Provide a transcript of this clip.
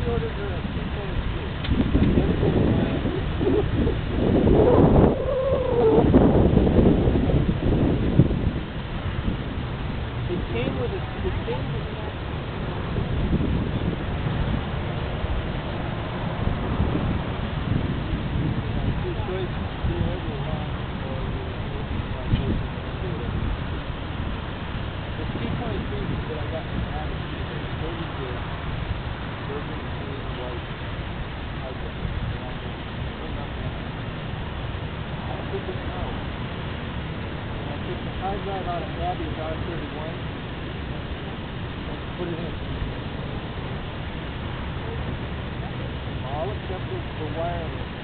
disorders are a people issue. Hard drive out of Abbey Abby's R31. Put it in. All except the wireless.